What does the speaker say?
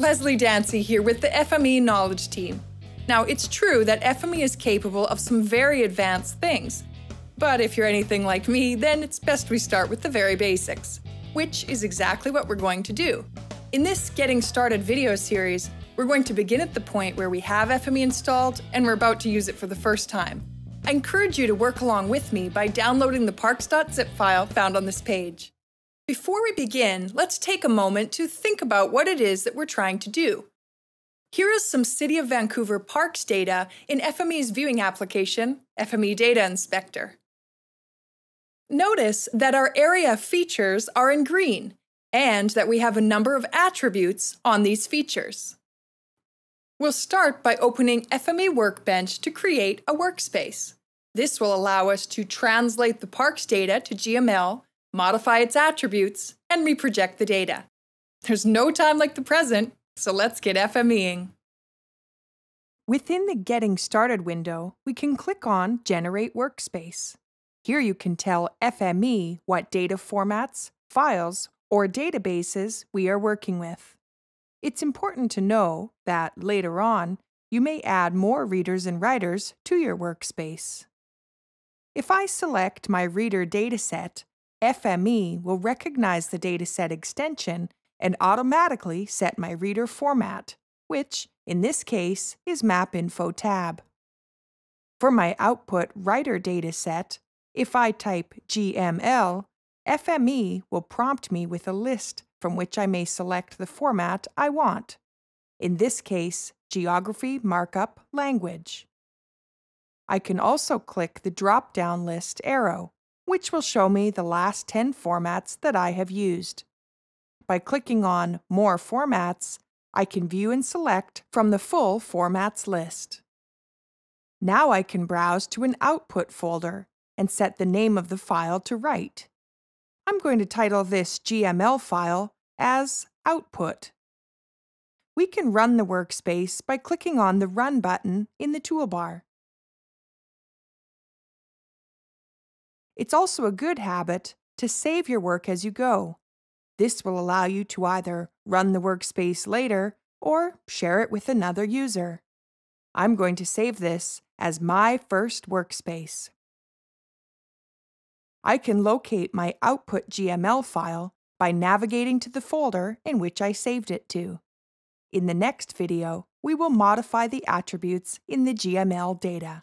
Leslie Dancy here with the FME Knowledge Team. Now, it's true that FME is capable of some very advanced things. But if you're anything like me, then it's best we start with the very basics, which is exactly what we're going to do. In this Getting Started video series, we're going to begin at the point where we have FME installed and we're about to use it for the first time. I encourage you to work along with me by downloading the parks.zip file found on this page. Before we begin, let's take a moment to think about what it is that we're trying to do. Here is some City of Vancouver parks data in FME's viewing application, FME Data Inspector. Notice that our area features are in green and that we have a number of attributes on these features. We'll start by opening FME Workbench to create a workspace. This will allow us to translate the parks data to GML, modify its attributes, and reproject the data. There's no time like the present so let's get FMEing. Within the Getting Started window, we can click on Generate Workspace. Here you can tell FME what data formats, files, or databases we are working with. It's important to know that later on, you may add more readers and writers to your workspace. If I select my reader dataset, FME will recognize the dataset extension and automatically set my reader format, which, in this case, is MapInfo tab. For my output writer dataset, if I type GML, FME will prompt me with a list from which I may select the format I want. In this case, Geography Markup Language. I can also click the drop down list arrow, which will show me the last 10 formats that I have used. By clicking on More Formats, I can view and select from the full formats list. Now I can browse to an output folder and set the name of the file to write. I'm going to title this GML file as Output. We can run the workspace by clicking on the Run button in the toolbar. It's also a good habit to save your work as you go. This will allow you to either run the workspace later or share it with another user. I'm going to save this as my first workspace. I can locate my output GML file by navigating to the folder in which I saved it to. In the next video, we will modify the attributes in the GML data.